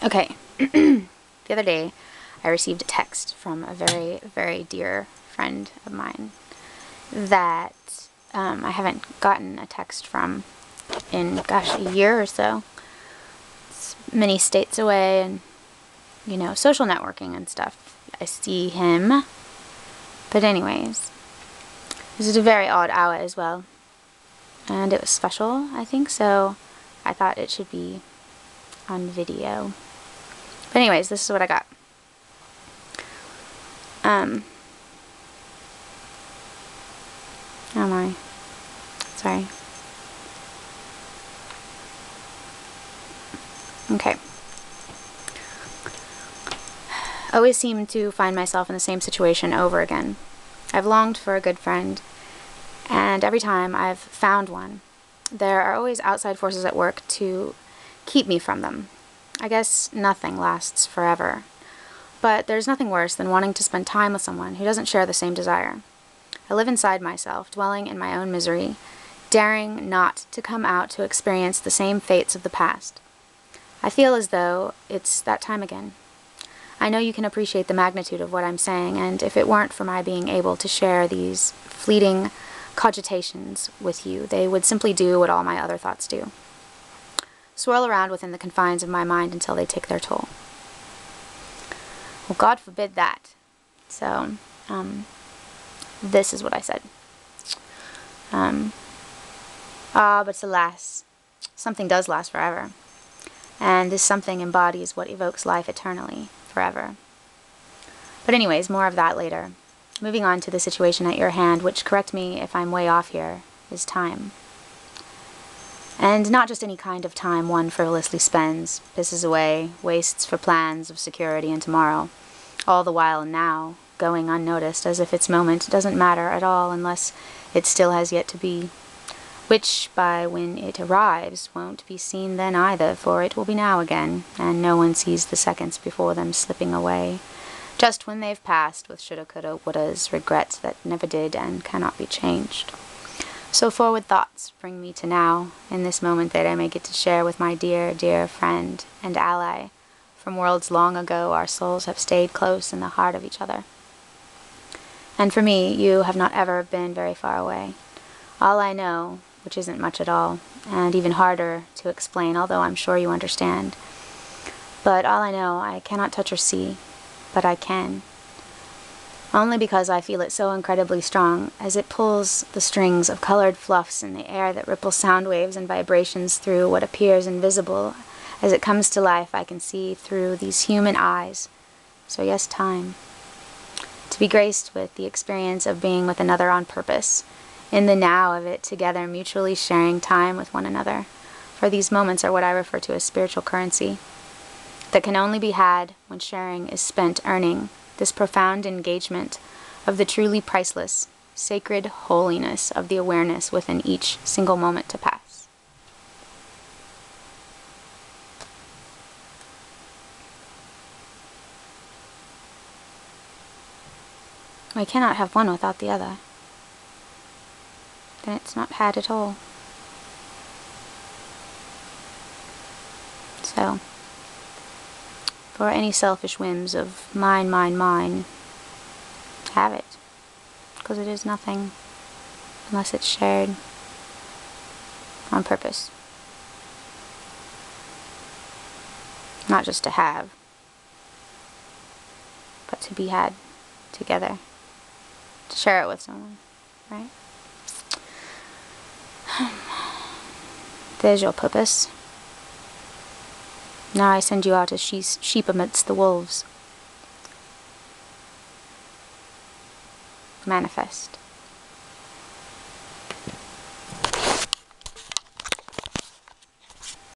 Okay, the other day I received a text from a very, very dear friend of mine that um, I haven't gotten a text from in, gosh, a year or so. It's many states away and, you know, social networking and stuff. I see him. But anyways, this is a very odd hour as well. And it was special, I think, so I thought it should be on video. But anyways, this is what I got. Um. Oh my. Sorry. Okay. Always seem to find myself in the same situation over again. I've longed for a good friend, and every time I've found one, there are always outside forces at work to keep me from them, I guess nothing lasts forever. But there's nothing worse than wanting to spend time with someone who doesn't share the same desire. I live inside myself, dwelling in my own misery, daring not to come out to experience the same fates of the past. I feel as though it's that time again. I know you can appreciate the magnitude of what I'm saying, and if it weren't for my being able to share these fleeting cogitations with you, they would simply do what all my other thoughts do swirl around within the confines of my mind until they take their toll. Well, God forbid that. So, um, this is what I said. Um, ah, but alas, something does last forever. And this something embodies what evokes life eternally, forever. But anyways, more of that later. Moving on to the situation at your hand, which, correct me if I'm way off here, is time. And not just any kind of time one frivolously spends, pisses away, wastes for plans of security and tomorrow, all the while now, going unnoticed, as if its moment doesn't matter at all unless it still has yet to be, which, by when it arrives, won't be seen then either, for it will be now again, and no one sees the seconds before them slipping away, just when they've passed with shoulda, coulda, wouldas, regrets that never did and cannot be changed. So forward thoughts bring me to now, in this moment that I may get to share with my dear, dear friend and ally. From worlds long ago, our souls have stayed close in the heart of each other. And for me, you have not ever been very far away. All I know, which isn't much at all, and even harder to explain, although I'm sure you understand. But all I know, I cannot touch or see, but I can only because I feel it so incredibly strong, as it pulls the strings of colored fluffs in the air that ripple sound waves and vibrations through what appears invisible. As it comes to life, I can see through these human eyes. So, yes, time. To be graced with the experience of being with another on purpose, in the now of it together, mutually sharing time with one another. For these moments are what I refer to as spiritual currency, that can only be had when sharing is spent earning this profound engagement of the truly priceless, sacred holiness of the awareness within each single moment to pass. We cannot have one without the other. Then it's not had at all. So, for any selfish whims of mine, mine, mine, have it. Because it is nothing unless it's shared on purpose. Not just to have, but to be had together. To share it with someone, right? There's your purpose. Now I send you out as sheep amidst the wolves. Manifest.